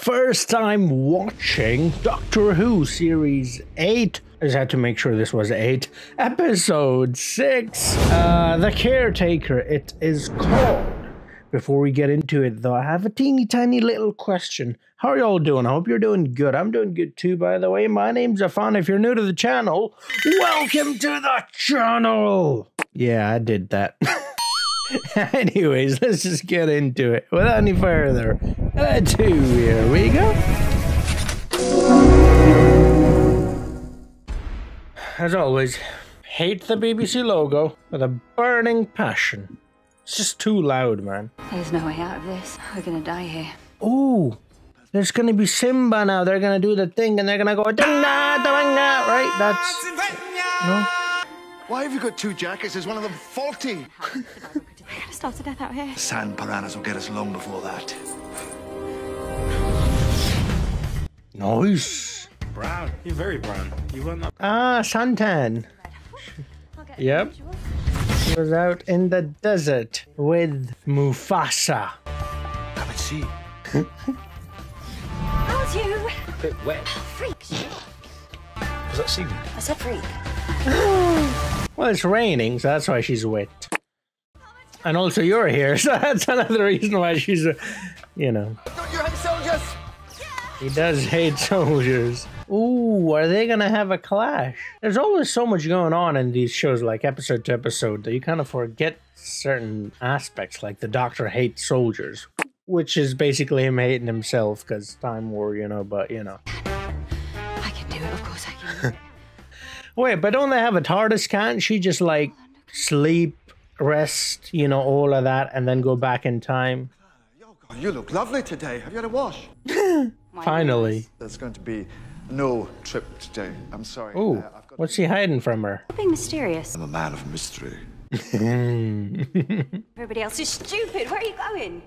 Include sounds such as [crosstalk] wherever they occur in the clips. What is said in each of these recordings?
First time watching Doctor Who Series 8. I just had to make sure this was 8. Episode 6. Uh, the Caretaker, it is called. Before we get into it, though, I have a teeny tiny little question. How are y'all doing? I hope you're doing good. I'm doing good too, by the way. My name's Affan. If you're new to the channel, welcome to the channel. Yeah, I did that. [laughs] [laughs] Anyways, let's just get into it. Without any further ado, here we go. As always, hate the BBC logo with a burning passion. It's just too loud, man. There's no way out of this. We're gonna die here. Ooh, there's gonna be Simba now. They're gonna do the thing and they're gonna go "Danga, danga," right? That's no. Why have you got two jackets? Is one of them faulty? [laughs] I starve to death out here. Sand piranhas will get us long before that. Nice. Brown. You're very brown. You weren't that. Ah, Santan. I'll Yep. He was out in the desert with Mufasa. Come and see. How's you? A bit wet. Freaks. Was that seaweed? I said freak. [gasps] Well, it's raining, so that's why she's wet. And also, you're here, [laughs] so that's another reason why she's, uh, you know. Don't you hate soldiers? He does hate soldiers. Ooh, are they gonna have a clash? There's always so much going on in these shows, like episode to episode, that you kind of forget certain aspects, like the Doctor hates soldiers, which is basically him hating himself because Time War, you know, but you know. I can do it, of course I can. [laughs] Wait, but don't they have a TARDIS? Can't she just like sleep, rest, you know, all of that, and then go back in time? Oh, you look lovely today. Have you had a wash? [laughs] [laughs] Finally. There's going to be no trip today. I'm sorry. Ooh, Uh, I've got what's he hiding from her? You're being mysterious. I'm a man of mystery. [laughs] Everybody else is stupid. Where are you going?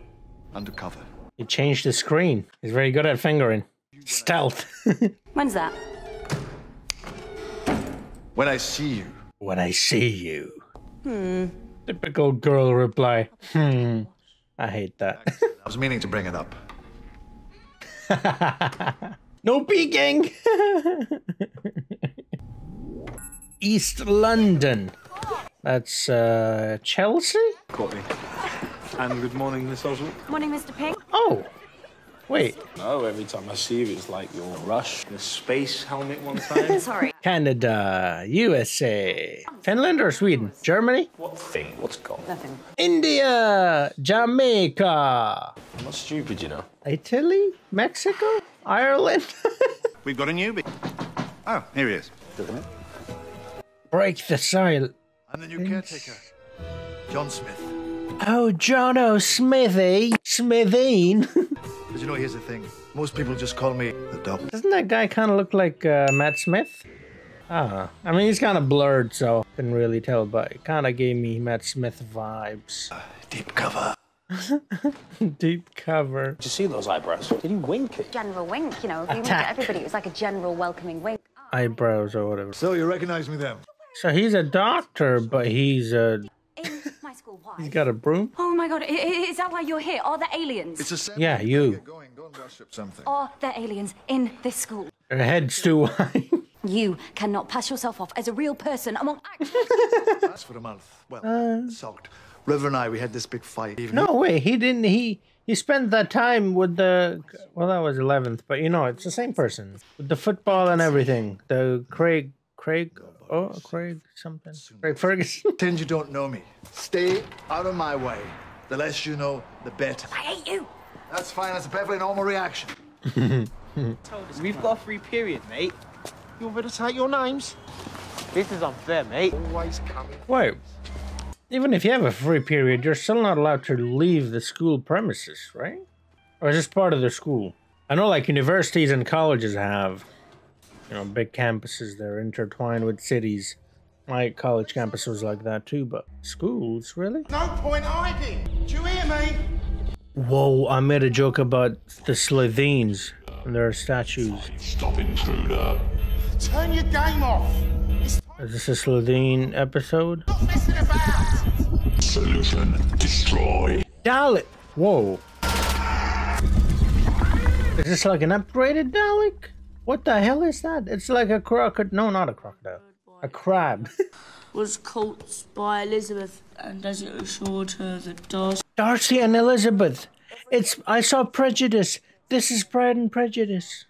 Undercover. He changed the screen. He's very good at fingering. Stealth. When's that? When I see you, when I see you. Hmm. Typical girl reply. Hmm. I hate that. [laughs] I was meaning to bring it up. [laughs] no peeking. [laughs] East London. That's uh Chelsea? Caught me. And good morning, Miss Oswald. Morning, Mr. Pink. Oh. Wait. No, every time I see you, it's like your rush. The space helmet one [laughs] time. Sorry. Canada, USA, Finland or Sweden? Germany? what thing? What's gone? Nothing. India, Jamaica, I'm not stupid, you know. Italy, Mexico, Ireland. [laughs] We've got a newbie. Oh, here he is. Break the silence. I'm the new caretaker, John Smith. Oh, Jono Smithy. Smithine. [laughs] But you know, here's the thing. Most people just call me the doctor. Doesn't that guy kind of look like uh, Matt Smith? Ah, I mean, he's kind of blurred, so I couldn't really tell, but it kind of gave me Matt Smith vibes. Deep cover. [laughs] Deep cover. Did you see those eyebrows? Did he wink it? General wink, you know. If you wink Attack. at everybody, it was like a general welcoming wink. Eyebrows or whatever. So you recognize me then? So he's a doctor, but he's uh, In my school, why? he's got a broom. Oh my god, i- i- is that why you're here? Are the aliens? It's a sad Yeah, you. Get going. Go and worship something. Are there aliens in this school? Her head's too wide. [laughs] You cannot pass yourself off as a real person among [laughs] actors. That's for a month. Well, uh. sulked. River and I, we had this big fight. Even no, way, he didn't. He he spent that time with the. Well, that was eleventh, but you know, it's the same person with the football and everything. The Craig, Craig, oh, Craig something, Craig Ferguson. Pretend [laughs] you don't know me. Stay out of my way. The less you know, the better. I hate you. That's fine. That's a perfectly normal reaction. We've got a free period, mate. You want me to take your names? This is unfair, mate. Always coming. Wait, even if you have a free period, you're still not allowed to leave the school premises, right? Or is this part of the school? I know, like universities and colleges have, you know, big campuses. They're intertwined with cities. My college campus was like that too, but schools, really? No point hiding. Do you hear me? Whoa, I made a joke about the Slovene and their statues. Stop intruder. Turn your game off. Is this a Slovene episode? Stop messing about. Solution destroy. Dial it! Whoa. Is this like an upgraded Dalek? What the hell is that? It's like a crocodile. No, not a crocodile. A crab. [laughs] was caught by Elizabeth, and as it assured her that Darcy Darcy and Elizabeth. It's I saw Prejudice. This is Pride and Prejudice.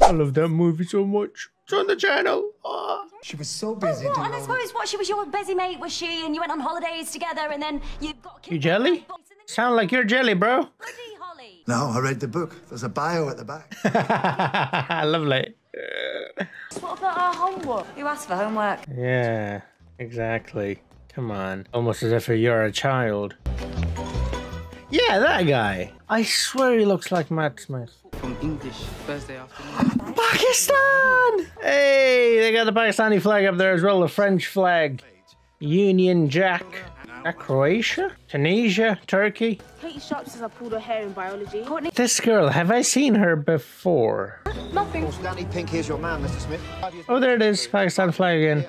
I love that movie so much. It's on the channel. Ah. She was so busy What? And I suppose what? She was your busy mate, was she? And you went on holidays together, and then you got You jelly? Sound like you're jelly, bro. Bloody Holly. No, I read the book. There's a bio at the back. [laughs] Lovely. What about our homework? Who asked for homework? Yeah, exactly. Come on. Almost as if you're a child. Yeah, that guy. I swear he looks like Matt Smith. From English Thursday afternoon. Pakistan! Hey, they got the Pakistani flag up there as well, the French flag. Union Jack. That Croatia? Tunisia? Turkey? Katie Sharp says I pulled her hair in biology. Courtney. This girl, have I seen her before? Nothing. Danny Pink, here's your man, Mr. Smith. Oh, there it is. Pakistan flag again.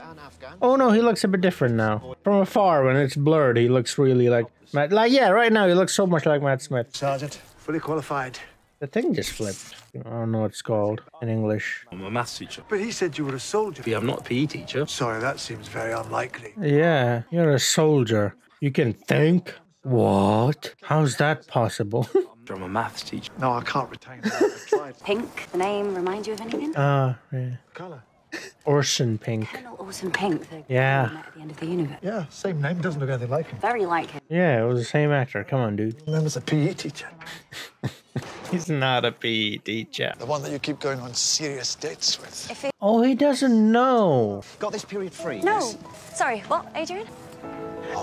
Oh no, he looks a bit different now. From afar, when it's blurred, he looks really like Matt. Like, yeah, right now he looks so much like Matt Smith. Sergeant, fully qualified. The thing just flipped. I don't know what it's called in English. I'm a maths teacher. But he said you were a soldier. Yeah, I'm not a PE teacher. Sorry, that seems very unlikely. Yeah, you're a soldier. You can think. What? How's that possible? [laughs] I'm a maths teacher. No, I can't retain that. I've tried. Pink. The name remind you of anything? Ah, yeah. Colour. Orson Pink. Colonel Orson Pink. The Yeah. guy we at the end of the universe. Yeah, same name. Doesn't look anything like him. Very like him. Yeah, it was the same actor. Come on, dude. Remembers a PE teacher. [laughs] He's not a PE teacher. The one that you keep going on serious dates with. Oh, he doesn't know. Got this period free? No. yes? Sorry. What, Adrian?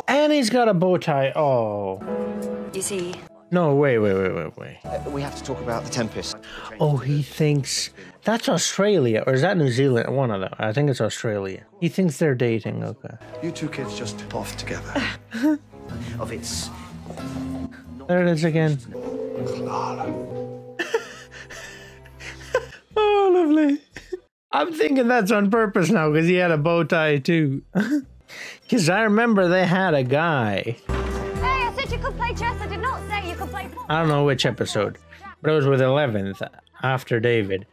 And he's got a bow tie. Oh. You see, No, wait, wait, wait, wait, wait. Uh, we have to talk about the Tempest. Oh, he thinks that's Australia, or is that New Zealand? One of them. I think it's Australia. He thinks they're dating. Okay. You two kids just tip off together. Of its. [laughs] There it is again. oh, lovely. I'm thinking that's on purpose now because he had a bow tie too. [laughs] Because I remember they had a guy. Hey, I said you could play chess. I did not say you could play football. I don't know which episode, but it was with 11th after David.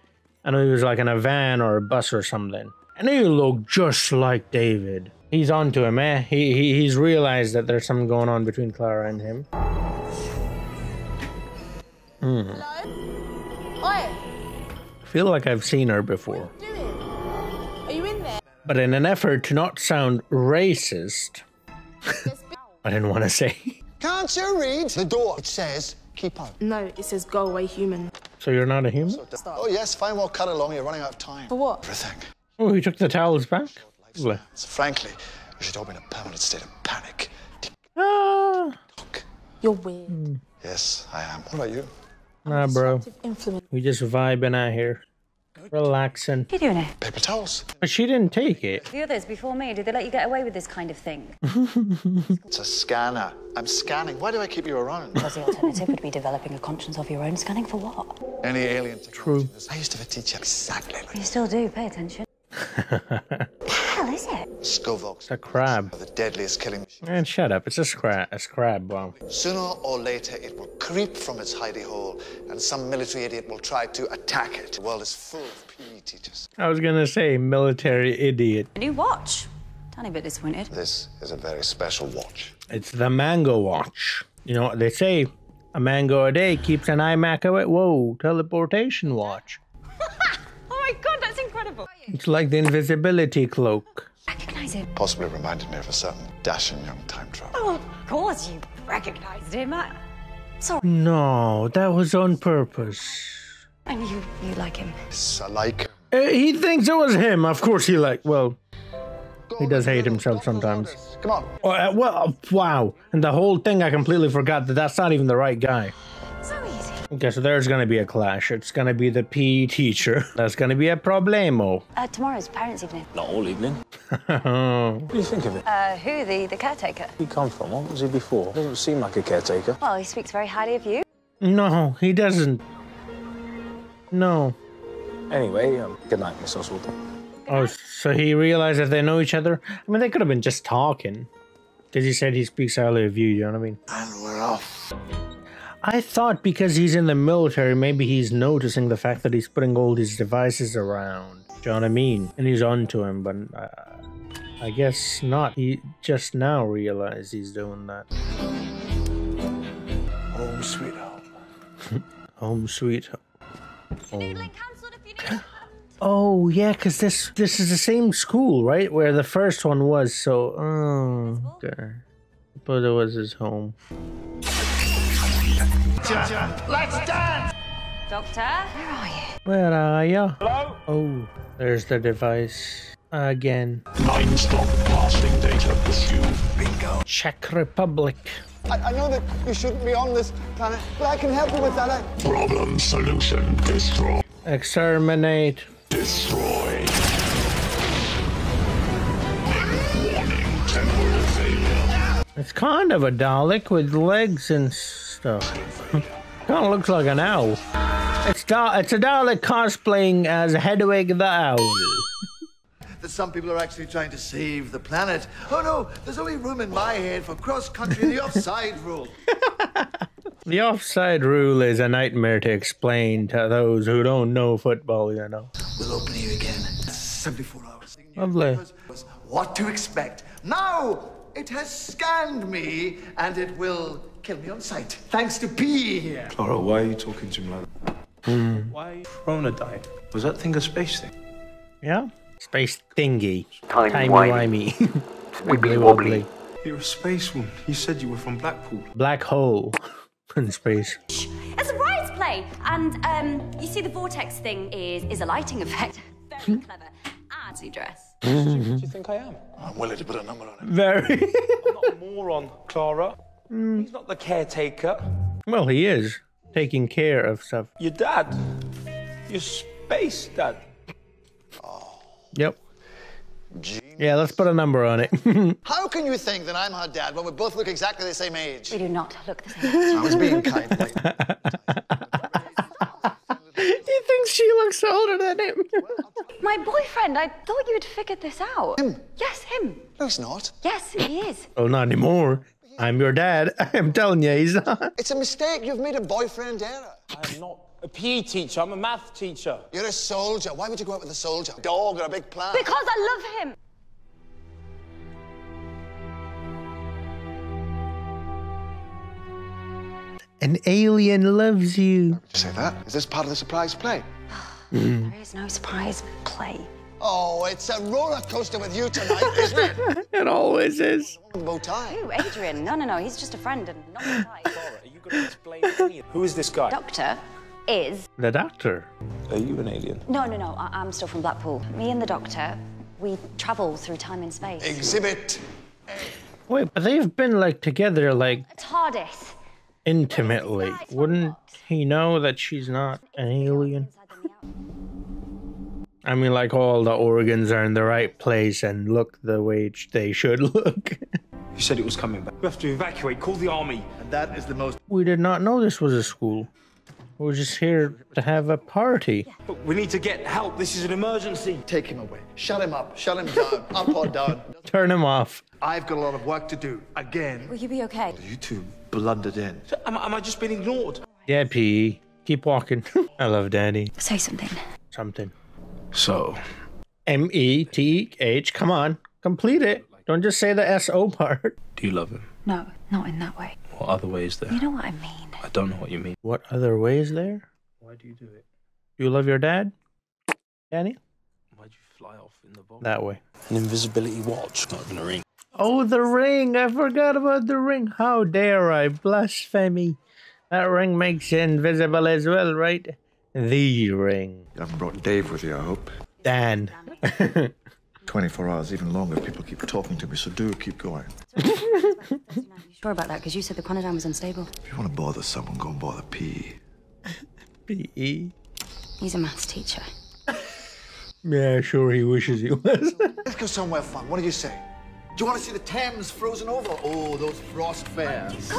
I know he was like in a van or a bus or something. And he looked just like David. He's onto him, eh? He, he he's realized that there's something going on between Clara and him. Oi, feel like I've seen her before. Are you in there? But in an effort to not sound racist, [laughs] I didn't want to say. Can't you read? The door it says keep out. No, it says go away, human. So you're not a human? Oh yes, fine. Well, cut along. You're running out of time. For what? Everything. Oh, he took the towels back? Lovely. So frankly, we should all be in a permanent state of panic. Ah, You're weird. Yes, I am. What about you? Nah, bro. We just vibing out here. Relaxing. What are you doing it? Paper towels. But she didn't take it. The others before me, did they let you get away with this kind of thing? [laughs] It's a scanner. I'm scanning. Why do I keep you around? Because the alternative would be developing a conscience of your own. Scanning for what? Any alien True. technology. I used to have a teacher exactly like You still do. Pay attention. [laughs] the is it? Skovox. a crab. The deadliest killing machine. Man, shut up. It's a scrab. A scrab. Wow. Sooner or later, it will creep from its hidey hole, and some military idiot will try to attack it. The world is full of PE teachers. I was gonna say military idiot. A new watch. Tiny bit disappointed. This is a very special watch. It's the mango watch. You know what they say? A mango a day keeps an iMac away. Whoa, teleportation watch. [laughs] Oh my god, that's incredible. It's like the invisibility cloak. Recognize him. Possibly reminded me of a certain dashing young time traveler. Oh, of course you recognized him. I... Sorry. No, that was on purpose. And you, you like him. Yes, I like. Uh, he thinks it was him. Of course he like. Well, he does hate himself sometimes. Come on. Oh, uh, well, wow. And the whole thing, I completely forgot that that's not even the right guy. So easy. Okay, so there's gonna be a clash. It's gonna be the PE teacher. [laughs] That's gonna be a problemo. Uh, tomorrow's parents' evening. Not all evening. Oh. [laughs] What do you think of it? Uh, who? The, the caretaker? Where he come from? What was he before? Doesn't seem like a caretaker. Well, he speaks very highly of you. No, he doesn't. No. Anyway, um, good night, Miss Oswald. Oh, so he realized that they know each other? I mean, they could have been just talking. Because he said he speaks highly of you, you know what I mean? And we're off. I thought because he's in the military, maybe he's noticing the fact that he's putting all these devices around. Do you know what I mean? And he's onto him, but uh, I guess not. He just now realized he's doing that. Home sweet home. [laughs] Home sweet home. Noodling cancelled if you need. [coughs] Oh yeah, because this this is the same school, right? Where the first one was. So, oh, okay. But it was his home. Let's dance! Doctor, where are you? Where are you? Hello? Oh, there's the device again. Nine stop blasting data pursued. Bingo. Czech Republic. I, I know that you shouldn't be on this planet, but I can help you with that. I... Problem solution destroy. Exterminate. Destroy. Warning temporal failure. It's kind of a Dalek with legs and stuff. [laughs] kind of looks like an owl. It's da- it's a Dalek cosplaying as Hedwig the owl. [laughs] That some people are actually trying to save the planet. Oh no, there's only room in my head for cross country the offside [laughs] rule. The offside rule is a nightmare to explain to those who don't know football, you know. We'll open here again. 74 hours. Lovely. What to expect. Now it has scanned me and it will kill me on sight. Thanks to P here. Clara, why are you talking to me like that? Hmm. Why Rona died? Was that thing a space thing? Yeah? Space thingy. Timey-wimey. Timey-wimey. [laughs] Wibbly wobbly. You're a spacewoman. You said you were from Blackpool. Black hole [laughs] in space. It's a rise play, and um, you see the vortex thing is is a lighting effect. [laughs] Very hmm? clever. And you dress. Who do you think I am? I'm willing to put a number on it. Very. I'm not a moron, Clara. Mm. He's not the caretaker. well, he is taking care of stuff. Your dad. Your space dad. Oh. Yep. Yeah, let's put a number on it. [laughs] How can you think that I'm her dad when we both look exactly the same age? We do not look the same. age. [laughs] I was being kind. [laughs] he thinks she looks older than him. My boyfriend, I thought you had figured this out. Him? Yes, him. no, he's not. Yes, he is. oh, not anymore. [laughs] I'm your dad. [laughs] I'm telling you, he's not. It's a mistake. You've made a boyfriend error. I'm not a PE teacher, I'm a math teacher. You're a soldier. Why would you go out with a soldier? Dog or a big plan? Because I love him. An alien loves you. Did you say that? Is this part of the surprise play? [sighs] There is no surprise play. Oh, it's a roller coaster with you tonight, isn't it? [laughs] It always is. Bow tie. Who, Adrian? No, no, no. He's just a friend and not a guy. Clara, [laughs] are you going to explain any of Who is this guy? Doctor is. The doctor. Are you an alien? No, no, no. I- I'm still from Blackpool. Me and the doctor, we travel through time and space. Exhibit. Wait, but they've been like together like TARDIS. intimately. Wouldn't he know that she's not an alien? I mean, like all the organs are in the right place and look the way sh- they should [laughs] look. You said it was coming back. We have to evacuate. Call the army. And that is the most. we did not know this was a school. We We're just here to have a party. But we need to get help. This is an emergency. Take him away. Shut him up. Shut him down. [laughs] up or down. Turn him off. I've got a lot of work to do. Again. Will you be okay? You two blundered in. Am, I- am I just being ignored? Yeah, P. Keep walking. [laughs] I love Danny. Say something. Something. So, M E T H. Come on. Complete it. Don't just say the S O part. do you love him? No, not in that way. What other ways there? You know what I mean. I don't know what you mean. What other ways there? Why do you do it? Do you love your dad? Danny? Why'd you fly off in the box? That way. An invisibility watch, not even a ring. Oh, the ring. I forgot about the ring. How dare I blasphemy. That ring makes you invisible as well, right? The ring. You haven't brought Dave with you, I hope. Dan. [laughs] 24 hours, even longer. People keep talking to me, so do keep going. [laughs] Sure about that, because you said the Chronodyne was unstable. If you want to bother someone, go and bother P. [laughs] P.E. He's a maths teacher. Yeah, sure he wishes he was. Let's go somewhere fun. What do you say? Do you want to see the Thames frozen over? Oh, those frost fairs.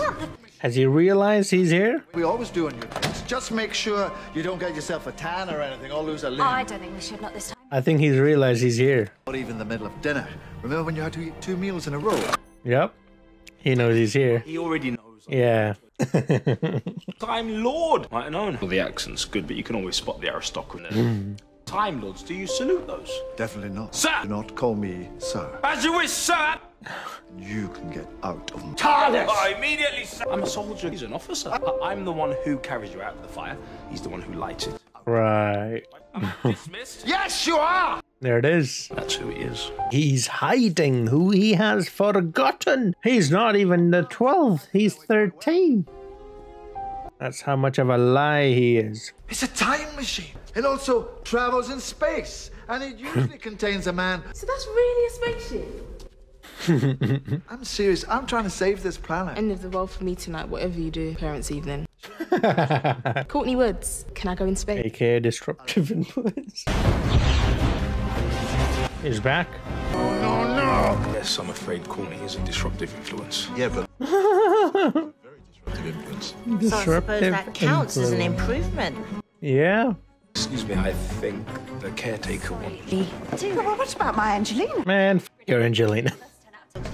Has he realized he's here? We always do on your trips. Just make sure you don't get yourself a tan or anything or lose a limb. Oh, I don't think we should, not this time. I think he's realized he's here. Not even the middle of dinner. Remember when you had to eat two meals in a row? Yep. He knows he's here. He already knows. Yeah. [laughs] [laughs] Time Lord. Might have known. Well, the accent's good, but you can always spot the aristocracy. Mm. Time Lords, do you salute those? Definitely not. Sir! Do not call me sir. As you wish, sir. You can get out of my... TARDIS! Oh, immediately, sir. I'm a soldier. He's an officer. I- I'm the one who carries you out of the fire. He's the one who lights it. Right. Dismissed. [laughs] Yes, you are! There it is. That's who he is. He's hiding who he has forgotten. He's not even the 12th, he's 13. That's how much of a lie he is. It's a time machine. It also travels in space, and it usually [laughs] contains a man. So that's really a spaceship? [laughs] I'm serious. I'm trying to save this planet. End of the world for me tonight, whatever you do, parents' evening. [laughs] Courtney Woods, can I go in space? AKA disruptive influence. He's back. Oh, no, no! Yes, I'm afraid Courtney is a disruptive influence. Yeah, but very Disruptive influence. So I suppose that counts as an improvement. Yeah. Excuse me, I think the caretaker one. What about my Angelina? Man, f- your Angelina.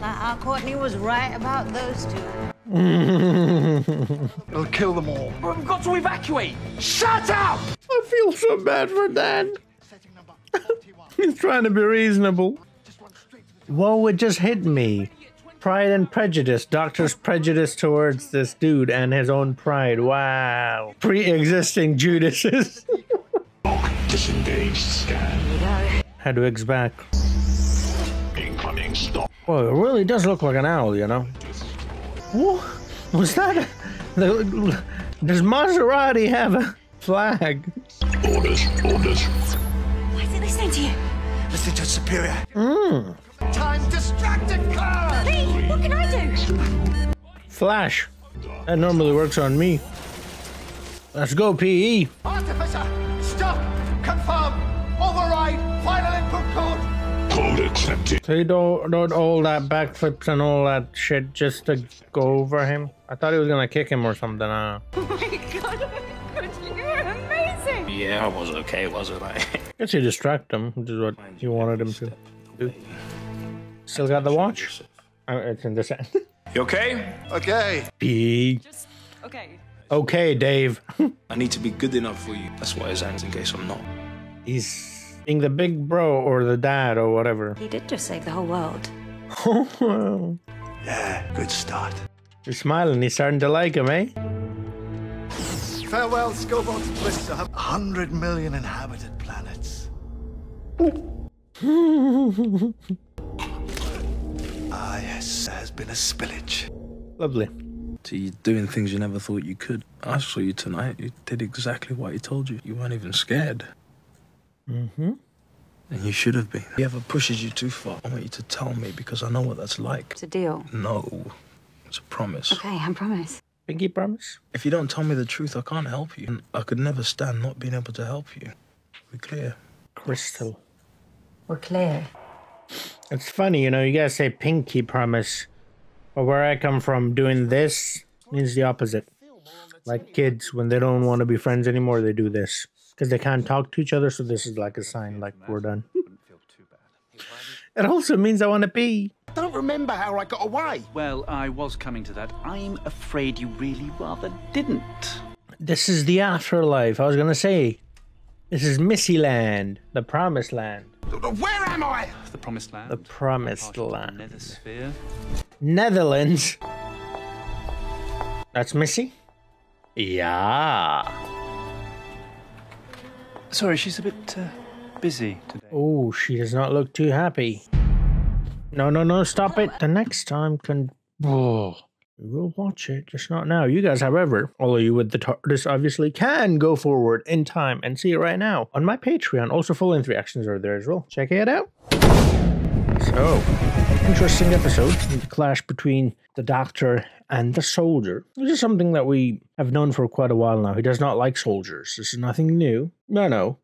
Our Courtney was right about those two. [laughs] it'll kill them all. We've got to evacuate. Shut up! I feel so bad for Dan. [laughs] He's trying to be reasonable. Whoa, it just hit me. Pride and prejudice. Doctor's prejudice towards this dude and his own pride. Wow. Pre existing Judases. [laughs] Disengaged scan. Had to X back. Incoming stop. Well, it really does look like an owl, you know. What? Was that a, the, Does Maserati have a flag? Orders, orders. Why is it listening to you? Listen to Superior. Mmm. Time distracted car! Lee, what can I do? Flash. That normally works on me. Let's go. PE. Artificer, stop! Confirm! Override! Final input code! Code accepted. So you don't, don't all that backflips and all that shit just to go over him? I thought he was gonna kick him or something. Uh. [laughs] Oh my god, my god, you were amazing! Yeah, I was okay, wasn't I? [laughs] Guess you distract him, which is what you wanted him to do. Still got the watch? Oh, it's in this hand. You okay? Okay. P. Okay. Okay, Dave. [laughs] I need to be good enough for you. That's why his hands in case I'm not. He's being the big bro or the dad or whatever. He did just save the whole world. [laughs] Yeah, good start. You're smiling. He's starting to like him, eh? Farewell, Scobot and Blister. A hundred million inhabited planets. [laughs] ah, yes, there has been a spillage. Lovely. So you're doing things you never thought you could. I saw you tonight. You did exactly what he told you. You weren't even scared. Mm-hmm. And you should have been. If he ever pushes you too far, I want you to tell me because I know what that's like. It's a deal. No. It's a promise. Okay, I promise. Pinky promise? If you don't tell me the truth, I can't help you. And I could never stand not being able to help you. We clear? Crystal. We're clear. It's funny, you know, you guys say pinky promise. But where I come from, doing this means the opposite. Like kids, when they don't want to be friends anymore, they do this. Because they can't talk to each other, so this is like a sign, like we're done. it also means I want to pee. I don't remember how I got away. Well, I was coming to that. I'm afraid you really rather didn't. This is the afterlife. I was gonna say, this is Missy Land, the promised land. Where am I? The promised land. The promised part of the land. Nether sphere. Netherlands. That's Missy? Yeah. Sorry, she's a bit uh, busy today. Oh, she does not look too happy. No, no, no, stop it. The next time can. Oh, we'll watch it, just not now. You guys, however, all of you with the TARDIS obviously can go forward in time and see it right now on my Patreon. Also, full length reactions are there as well. Check it out. So, interesting episode. The clash between the doctor and the soldier. This is something that we have known for quite a while now. He does not like soldiers. This is nothing new. No, no.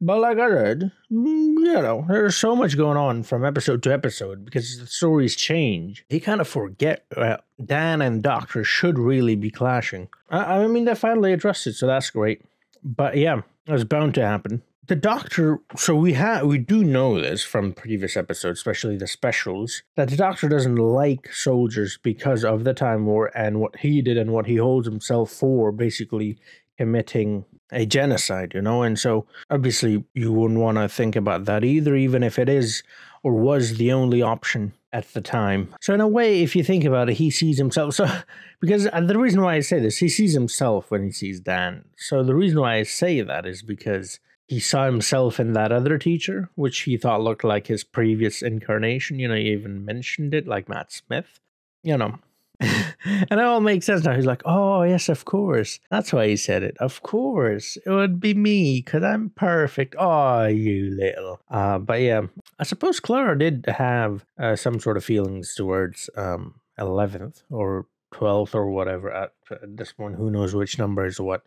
But like I said, mm, you know, there's so much going on from episode to episode because the stories change. He kind of forget uh, Dan and Doctor should really be clashing. I, I mean, they finally addressed it, so that's great. But yeah, it was bound to happen. The doctor so we have we do know this from previous episodes especially the specials that the doctor doesn't like soldiers because of the time war and what he did and what he holds himself for basically committing a genocide you know? And so obviously you wouldn't want to think about that either even if it is or was the only option at the time. So in a way if you think about it he sees himself so [laughs] because the reason why i say this he sees himself when he sees dan. So the reason why i say that is because he saw himself in that other teacher, which he thought looked like his previous incarnation. You know, he even mentioned it, like Matt Smith. You know. [laughs] and it all makes sense now. He's like, oh, yes, of course. That's why he said it. Of course. It would be me because I'm perfect. Oh, you little. Uh, but yeah, I suppose Clara did have uh, some sort of feelings towards um, 11th or 12th or whatever at, at this point. Who knows which number is what.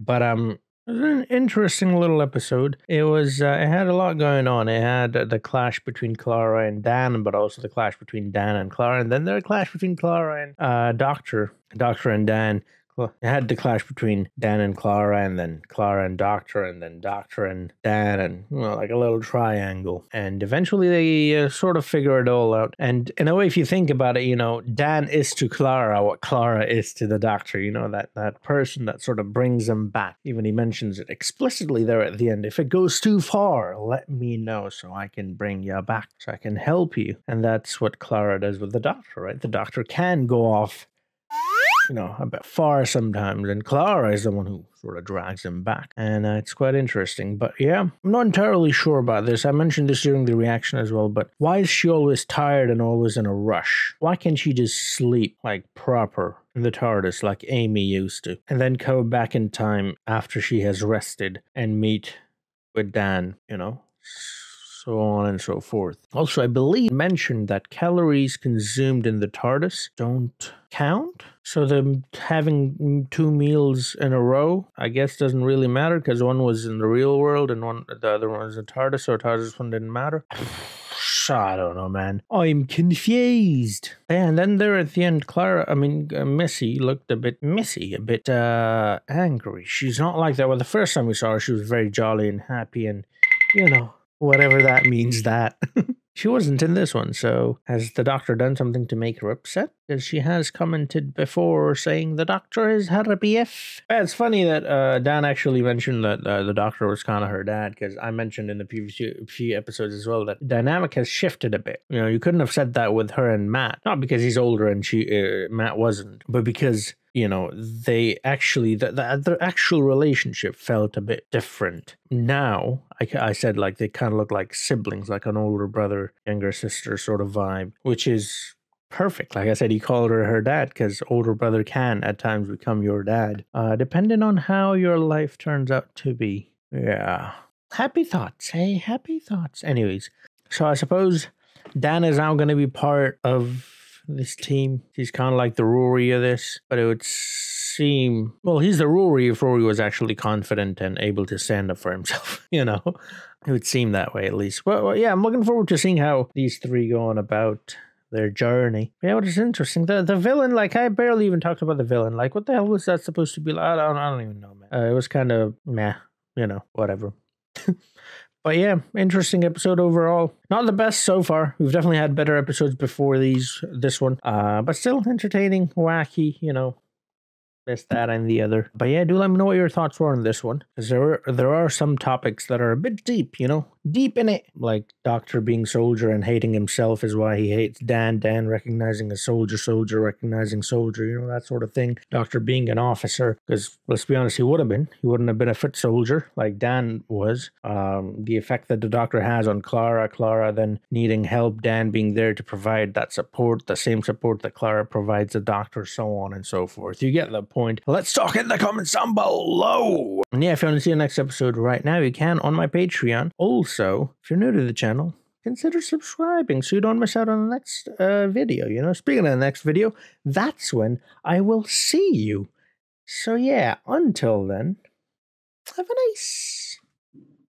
But um, it was an interesting little episode. It was. Uh, it had a lot going on. It had uh, the clash between Clara and Dan, but also the clash between Dan and Clara, and then the clash between Clara and uh, Doctor, Doctor and Dan. It had the clash between Dan and Clara, and then Clara and Doctor, and then Doctor and Dan, and you know, like a little triangle. And eventually they uh, sort of figure it all out. And in a way, if you think about it, you know, Dan is to Clara what Clara is to the Doctor. You know, that, that person that sort of brings him back. Even he mentions it explicitly there at the end. If it goes too far, let me know so I can bring you back, so I can help you. And that's what Clara does with the Doctor, right? The Doctor can go off you know, a bit far sometimes, and Clara is the one who sort of drags him back. And uh, it's quite interesting. But yeah, I'm not entirely sure about this. I mentioned this during the reaction as well, but why is she always tired and always in a rush? Why can't she just sleep like proper? In the TARDIS, like Amy used to, and then come back in time after she has rested and meet with Dan, you know? so on and so forth. Also, I believe mentioned that calories consumed in the TARDIS don't count. So the having two meals in a row, I guess, doesn't really matter because one was in the real world and one the other one was in TARDIS, so TARDIS one didn't matter. [sighs] I don't know, man. I'm confused. And then there at the end, Clara, I mean, uh, Missy looked a bit missy, a bit uh, angry. She's not like that. Well, the first time we saw her, she was very jolly and happy and, you know, whatever that means that. [laughs] she wasn't in this one, so has the doctor done something to make her upset? Because she has commented before saying the doctor is her BF. It's funny that uh, Dan actually mentioned that uh, the doctor was kind of her dad, because I mentioned in the previous few episodes as well that dynamic has shifted a bit. You know, you couldn't have said that with her and Matt, not because he's older and she uh, Matt wasn't, but because you know they actually the, the, the actual relationship felt a bit different. Now I, I said like they kind of look like siblings like an older brother younger sister sort of vibe which is perfect. Like i said he called her her dad because older brother can at times become your dad uh depending on how your life turns out to be. Yeah. Happy thoughts hey? Happy thoughts. Anyways so i suppose dan is now going to be part of this team. He's kind of like the Rory of this, but it would seem well, he's the Rory if Rory was actually confident and able to stand up for himself. [laughs] You know, it would seem that way at least. Well, well, yeah, I'm looking forward to seeing how these three go on about their journey. Yeah, what is interesting, the the villain, like I barely even talked about the villain. Like, what the hell was that supposed to be? Like? I don't, I don't even know, man. Uh, it was kind of meh, you know, whatever. [laughs] But yeah, interesting episode overall. Not the best so far. We've definitely had better episodes before these this one. Uh, but still entertaining, wacky, you know, this, that, and the other. But yeah, do let me know what your thoughts were on this one. Because there there are some topics that are a bit deep, you know, deep in it. Like Doctor being soldier and hating himself is why he hates Dan. Dan recognizing a soldier, soldier recognizing soldier, you know, that sort of thing. Doctor being an officer, because let's be honest, he would have been. He wouldn't have been a foot soldier like Dan was. Um, the effect that the Doctor has on Clara, Clara then needing help, Dan being there to provide that support, the same support that Clara provides the Doctor, so on and so forth. You get the point. Let's talk in the comments down below. And yeah, if you want to see the next episode right now, you can on my Patreon. Also, if you're new to the channel, consider subscribing so you don't miss out on the next uh, video. You know, speaking of the next video, that's when I will see you. So yeah, until then, have a nice